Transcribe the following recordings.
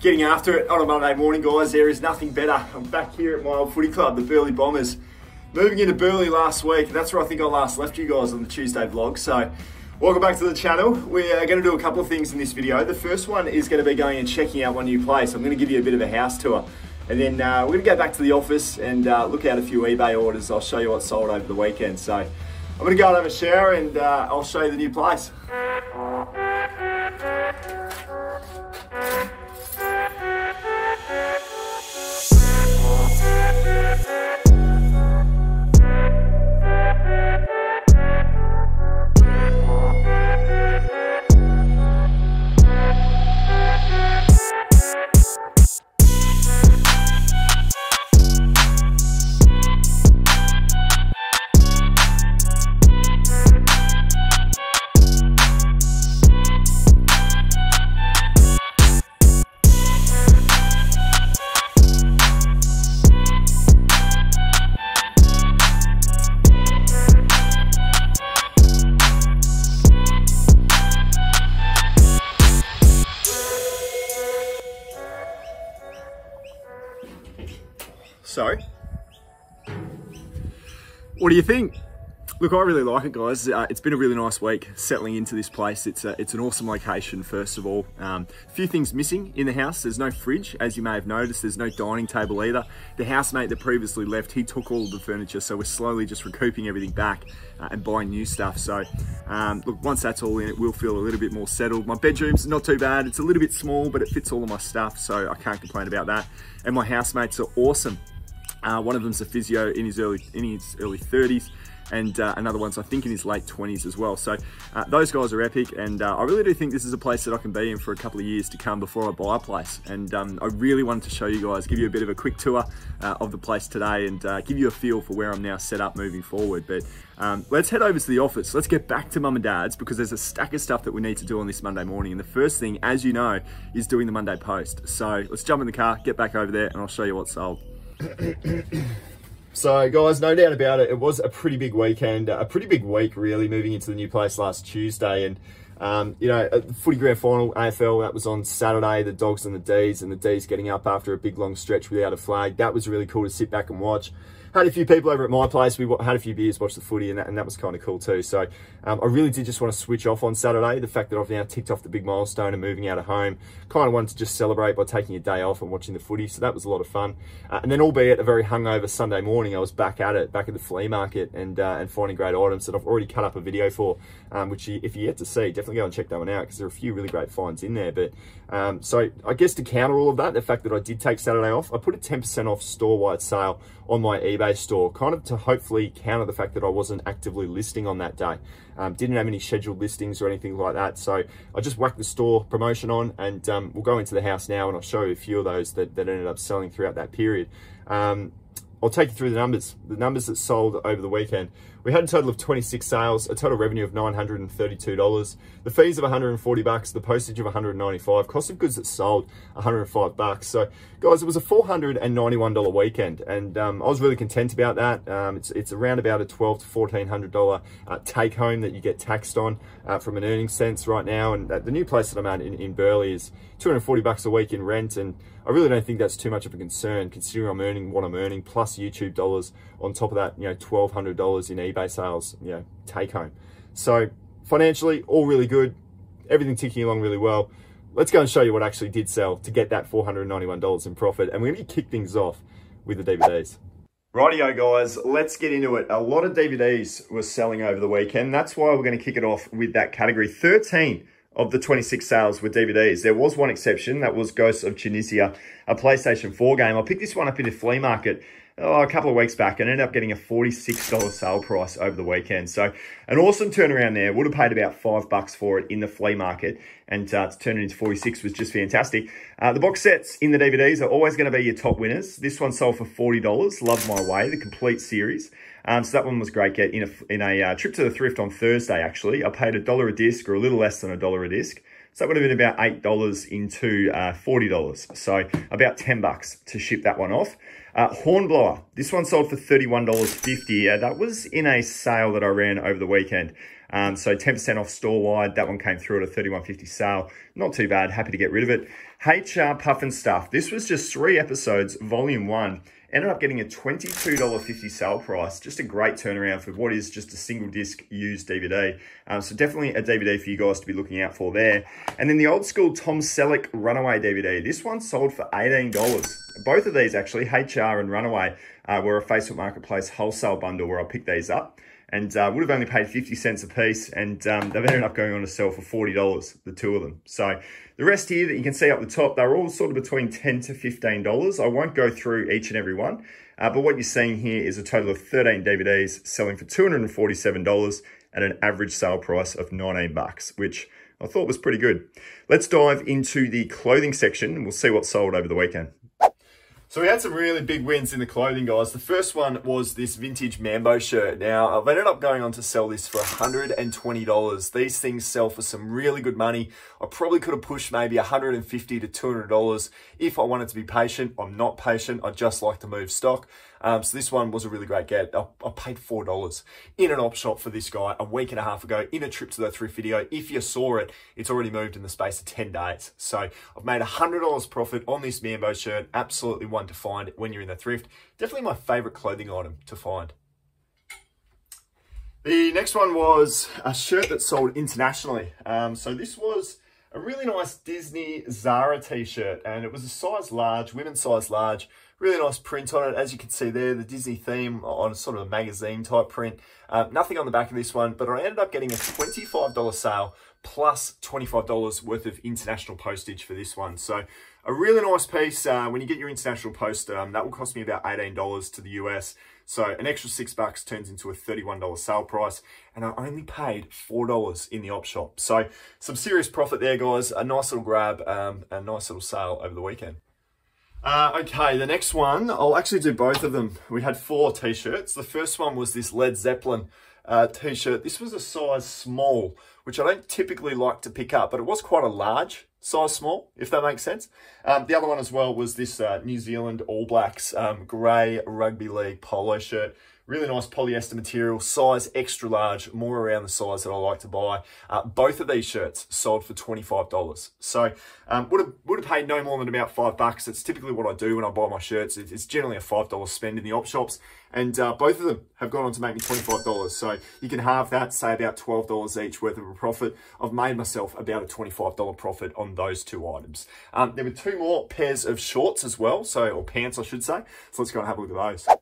getting after it on a Monday morning, guys. There is nothing better. I'm back here at my old footy club, the Burleigh Bombers. Moving into Burleigh last week. That's where I think I last left you guys on the Tuesday vlog. So, welcome back to the channel. We are going to do a couple of things in this video. The first one is going to be going and checking out my new place. I'm going to give you a bit of a house tour. And then uh, we're going to go back to the office and uh, look out a few eBay orders. I'll show you what sold over the weekend. So, I'm going to go and have a shower and uh, I'll show you the new place. So, what do you think? Look, I really like it, guys. Uh, it's been a really nice week settling into this place. It's a, it's an awesome location, first of all. Um, a few things missing in the house. There's no fridge, as you may have noticed. There's no dining table either. The housemate that previously left, he took all the furniture, so we're slowly just recouping everything back uh, and buying new stuff. So, um, look, once that's all in, it will feel a little bit more settled. My bedroom's not too bad. It's a little bit small, but it fits all of my stuff, so I can't complain about that. And my housemates are awesome. Uh, one of them's a physio in his early in his early 30s, and uh, another one's I think in his late 20s as well. So uh, those guys are epic, and uh, I really do think this is a place that I can be in for a couple of years to come before I buy a place. And um, I really wanted to show you guys, give you a bit of a quick tour uh, of the place today, and uh, give you a feel for where I'm now set up moving forward. But um, let's head over to the office. Let's get back to mum and dad's because there's a stack of stuff that we need to do on this Monday morning. And the first thing, as you know, is doing the Monday post. So let's jump in the car, get back over there, and I'll show you what's sold. So guys, no doubt about it, it was a pretty big weekend, a pretty big week really, moving into the new place last Tuesday. And, um, you know, the footy grand final, AFL, that was on Saturday, the Dogs and the D's, and the D's getting up after a big long stretch without a flag. That was really cool to sit back and watch had a few people over at my place. We had a few beers, watched the footy, and that, and that was kind of cool too. So um, I really did just want to switch off on Saturday. The fact that I've now ticked off the big milestone and moving out of home, kind of wanted to just celebrate by taking a day off and watching the footy. So that was a lot of fun. Uh, and then, albeit a very hungover Sunday morning, I was back at it, back at the flea market, and uh, and finding great items that I've already cut up a video for. Um, which, you, if you yet to see, definitely go and check that one out because there are a few really great finds in there. But um, so I guess to counter all of that, the fact that I did take Saturday off, I put a 10% off store-wide sale on my eBay store, kind of to hopefully counter the fact that I wasn't actively listing on that day. Um, didn't have any scheduled listings or anything like that. So I just whacked the store promotion on and um, we'll go into the house now and I'll show you a few of those that, that ended up selling throughout that period. Um, I'll take you through the numbers, the numbers that sold over the weekend. We had a total of 26 sales, a total revenue of $932, the fees of 140 bucks, the postage of 195, cost of goods that sold 105 bucks. So guys, it was a $491 weekend and um, I was really content about that. Um, it's, it's around about a 12 to $1,400 uh, take home that you get taxed on uh, from an earning sense right now. And uh, the new place that I'm at in, in Burleigh is 240 bucks a week in rent. And I really don't think that's too much of a concern considering I'm earning what I'm earning plus YouTube dollars on top of that, you know, $1,200 in eBay sales, you know, take home. So financially, all really good. Everything ticking along really well. Let's go and show you what actually did sell to get that $491 in profit. And we're to kick things off with the DVDs. Rightio guys, let's get into it. A lot of DVDs were selling over the weekend. That's why we're going to kick it off with that category. 13 of the 26 sales were DVDs. There was one exception, that was Ghosts of Tsushima, a PlayStation 4 game. I picked this one up in the flea market oh, a couple of weeks back and ended up getting a $46 sale price over the weekend. So an awesome turnaround there. Would have paid about five bucks for it in the flea market and uh, to turn it into 46 was just fantastic. Uh, the box sets in the DVDs are always going to be your top winners. This one sold for $40. Love My Way, the complete series. Um, so that one was great get in a, in a uh, trip to the thrift on Thursday, actually. I paid a dollar a disc or a little less than a dollar a disc. So that would have been about $8 into uh, $40. So about 10 bucks to ship that one off. Uh, Hornblower. This one sold for $31.50. Uh, that was in a sale that I ran over the weekend. Um, so 10% off store wide. That one came through at a 31.50 sale. Not too bad. Happy to get rid of it. HR Pufnstuf. This was just three episodes, volume one. Ended up getting a $22.50 sale price. Just a great turnaround for what is just a single disc used DVD. Um, so definitely a DVD for you guys to be looking out for there. And then the old school Tom Selleck Runaway DVD. This one sold for $18. Both of these actually, HR and Runaway, uh, were a Facebook Marketplace wholesale bundle where I picked these up and uh, would have only paid 50 cents a piece and um, they've ended up going on to sell for $40, the two of them. So the rest here that you can see up the top, they're all sort of between 10 to $15. I won't go through each and every one, uh, but what you're seeing here is a total of 13 DVDs selling for $247 at an average sale price of 19 bucks, which I thought was pretty good. Let's dive into the clothing section and we'll see what sold over the weekend. So we had some really big wins in the clothing, guys. The first one was this vintage Mambo shirt. Now, I've ended up going on to sell this for $120. These things sell for some really good money. I probably could have pushed maybe 150 to $200 if I wanted to be patient. I'm not patient. I just like to move stock. Um, so this one was a really great get. I, I paid $4 in an op shop for this guy a week and a half ago in a trip to the thrift video. If you saw it, it's already moved in the space of 10 days. So I've made $100 profit on this Mambo shirt. Absolutely one to find when you're in the thrift. Definitely my favorite clothing item to find. The next one was a shirt that sold internationally. Um, so this was a really nice Disney Zara t-shirt and it was a size large, women's size large. Really nice print on it. As you can see there, the Disney theme on sort of a magazine type print. Uh, nothing on the back of this one, but I ended up getting a $25 sale plus $25 worth of international postage for this one. So a really nice piece. Uh, when you get your international post, um, that will cost me about $18 to the US. So an extra six bucks turns into a $31 sale price and I only paid $4 in the op shop. So some serious profit there, guys. A nice little grab, um, a nice little sale over the weekend. Uh, okay, the next one, I'll actually do both of them. We had four t-shirts. The first one was this Led Zeppelin uh, t-shirt. This was a size small, which I don't typically like to pick up, but it was quite a large size small, if that makes sense. Um, the other one as well was this uh, New Zealand All Blacks um, grey rugby league polo shirt. Really nice polyester material, size extra large, more around the size that I like to buy. Uh, both of these shirts sold for $25. So um, would have would have paid no more than about five bucks. It's typically what I do when I buy my shirts. It's generally a $5 spend in the op shops. And uh, both of them have gone on to make me $25. So you can have that, say about $12 each worth of a profit. I've made myself about a $25 profit on those two items. Um, there were two more pairs of shorts as well, so or pants I should say. So let's go and have a look at those.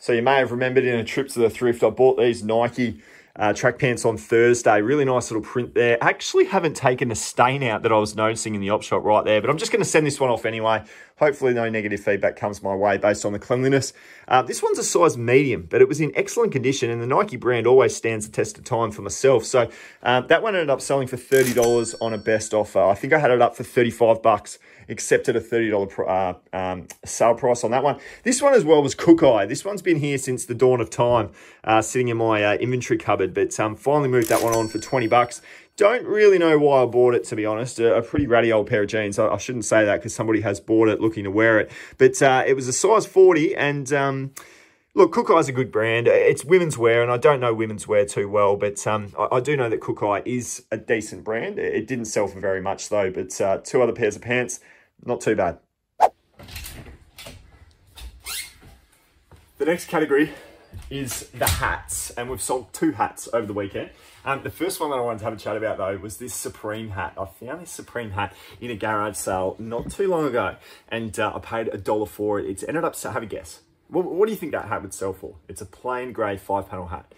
So you may have remembered in a trip to the thrift, I bought these Nike uh, track pants on Thursday. Really nice little print there. I actually haven't taken a stain out that I was noticing in the op shop right there, but I'm just going to send this one off anyway. Hopefully no negative feedback comes my way based on the cleanliness. Uh, this one's a size medium, but it was in excellent condition, and the Nike brand always stands the test of time for myself. So uh, that one ended up selling for $30 on a best offer. I think I had it up for 35 bucks accepted a $30 uh, um, sale price on that one. This one as well was Kookai. This one's been here since the dawn of time, uh, sitting in my uh, inventory cupboard, but um, finally moved that one on for 20 bucks. Don't really know why I bought it, to be honest. A, a pretty ratty old pair of jeans. I, I shouldn't say that because somebody has bought it looking to wear it. But uh, it was a size 40 and... Um, Look, Kookai's a good brand. It's women's wear, and I don't know women's wear too well, but um, I, I, do know that Kookai is a decent brand. It didn't sell for very much, though, but uh, two other pairs of pants, not too bad. The next category is the hats, and we've sold two hats over the weekend. Um, the first one that I wanted to have a chat about though was this Supreme hat. I found this Supreme hat in a garage sale not too long ago, and uh, I paid a dollar for it. It's ended up, so have a guess. What, what do you think that hat would sell for? It's a plain grey five panel hat.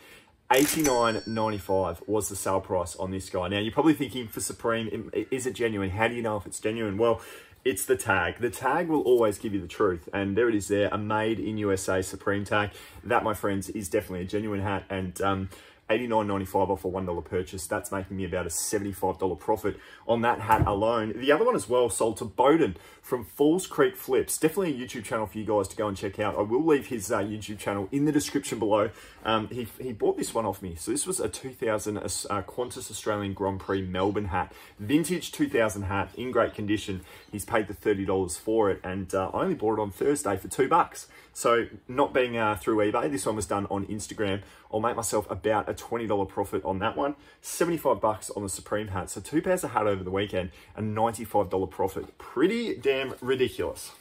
$89.95 was the sale price on this guy. Now, you're probably thinking for Supreme, is it genuine? How do you know if it's genuine? Well, it's the tag. The tag will always give you the truth. And there it is there, a made in USA Supreme tag. That, my friends, is definitely a genuine hat. And um, $89.95 off a $1 purchase. That's making me about a $75 profit on that hat alone. The other one as well sold to Bowden from Falls Creek Flips. Definitely a YouTube channel for you guys to go and check out. I will leave his uh, YouTube channel in the description below. Um, he, he bought this one off me. So this was a 2000 uh, Qantas Australian Grand Prix Melbourne hat. Vintage 2000 hat in great condition. He's paid the $30 for it and uh, I only bought it on Thursday for two bucks. So not being uh, through eBay, this one was done on Instagram. I'll make myself about a $20 profit on that one, 75 bucks on the Supreme hat. So two pairs of hat over the weekend, a $95 profit. Pretty damn ridiculous.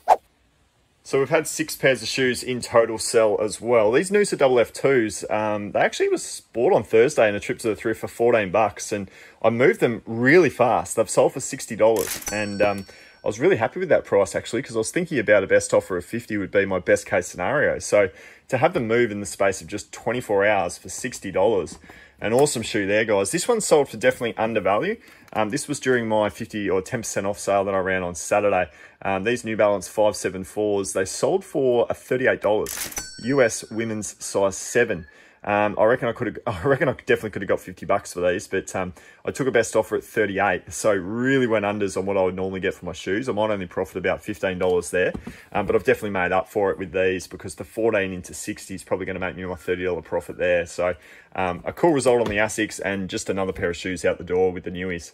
So we've had six pairs of shoes in total sell as well. These Noosa Double F2s, um, they actually was bought on Thursday in a trip to the thrift for 14 bucks and I moved them really fast. They've sold for $60 and um, I was really happy with that price actually because I was thinking about a best offer of 50 would be my best case scenario. So to have them move in the space of just 24 hours for $60, an awesome shoe there, guys. This one sold for definitely undervalue. Um, this was during my 50 or 10% off sale that I ran on Saturday. Um, these New Balance 574s, they sold for a $38. US women's size 7. Um, I reckon I could have, I reckon I definitely could have got 50 bucks for these, but um, I took a best offer at 38. So really went unders on what I would normally get for my shoes. I might only profit about $15 there, um, but I've definitely made up for it with these because the 14 into 60 is probably going to make me my $30 profit there. So um, a cool result on the Asics and just another pair of shoes out the door with the newies.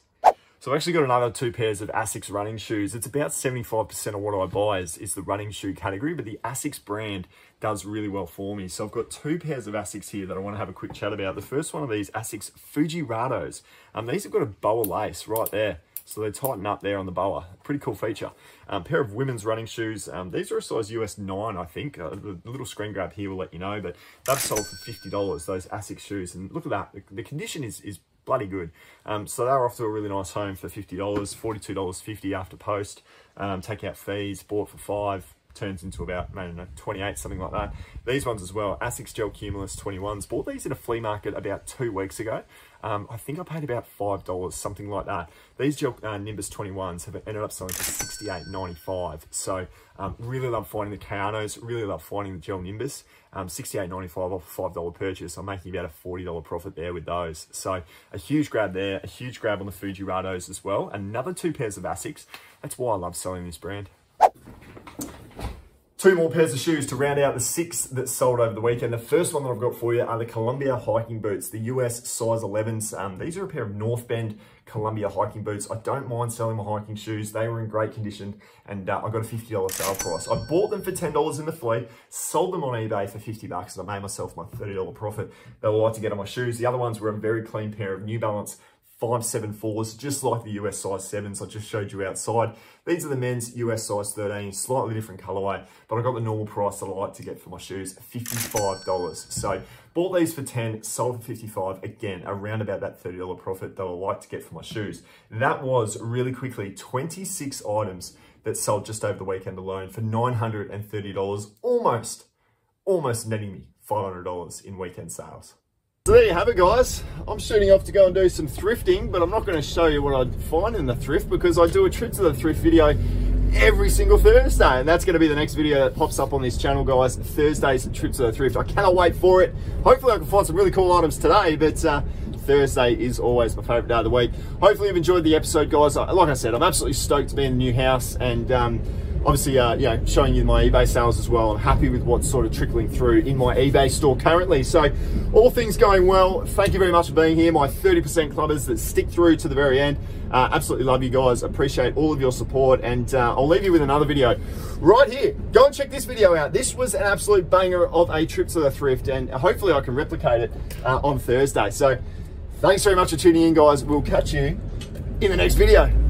So I've actually got another two pairs of ASICS running shoes. It's about 75% of what I buy is, is the running shoe category, but the ASICS brand does really well for me. So I've got two pairs of ASICS here that I want to have a quick chat about. The first one of these ASICS Fujirados. Um, these have got a boa lace right there. So they tighten up there on the boa. Pretty cool feature. Um, pair of women's running shoes. Um, these are a size US 9, I think. Uh, the little screen grab here will let you know, but they've sold for $50, those ASICS shoes. And look at that. The, the condition is, is bloody good. Um, so they were off to a really nice home for $50, $42.50 after post. Um, take out fees, bought for five, turns into about, I don't know, 28, something like that. These ones as well, ASICS Gel Cumulus 21s. Bought these in a flea market about two weeks ago. Um, I think I paid about $5, something like that. These Gel uh, Nimbus 21s have ended up selling for $68.95. So um, really love finding the Kayanos, really love finding the Gel Nimbus. Um, $68.95 off a $5 purchase. I'm making about a $40 profit there with those. So a huge grab there, a huge grab on the Fujirados as well. Another two pairs of ASICS. That's why I love selling this brand. Two more pairs of shoes to round out the six that sold over the weekend. The first one that I've got for you are the Columbia hiking boots, the US size 11s. Um, these are a pair of North Bend Columbia hiking boots. I don't mind selling my hiking shoes. They were in great condition and uh, I got a $50 sale price. I bought them for $10 in the flea, sold them on eBay for 50 bucks and I made myself my $30 profit that I like to get on my shoes. The other ones were a very clean pair of New Balance 574s, just like the US size 7s I just showed you outside. These are the men's US size 13, slightly different colorway, but I got the normal price that I like to get for my shoes, $55. So bought these for 10, sold for 55, again, around about that $30 profit that I like to get for my shoes. That was really quickly 26 items that sold just over the weekend alone for $930, almost, almost netting me $500 in weekend sales. So there you have it guys. I'm shooting off to go and do some thrifting, but I'm not going to show you what I find in the thrift because I do a trip to the thrift video every single Thursday. And that's going to be the next video that pops up on this channel, guys. Thursday's trip to the thrift. I cannot wait for it. Hopefully I can find some really cool items today, but uh, Thursday is always my favorite day of the week. Hopefully you've enjoyed the episode, guys. Like I said, I'm absolutely stoked to be in the new house and um, obviously, uh, you know, showing you my eBay sales as well. I'm happy with what's sort of trickling through in my eBay store currently. So all things going well. Thank you very much for being here. My 30% clubbers that stick through to the very end. Uh, absolutely love you guys. Appreciate all of your support. And uh, I'll leave you with another video right here. Go and check this video out. This was an absolute banger of a trip to the thrift and hopefully I can replicate it uh, on Thursday. So thanks very much for tuning in guys. We'll catch you in the next video.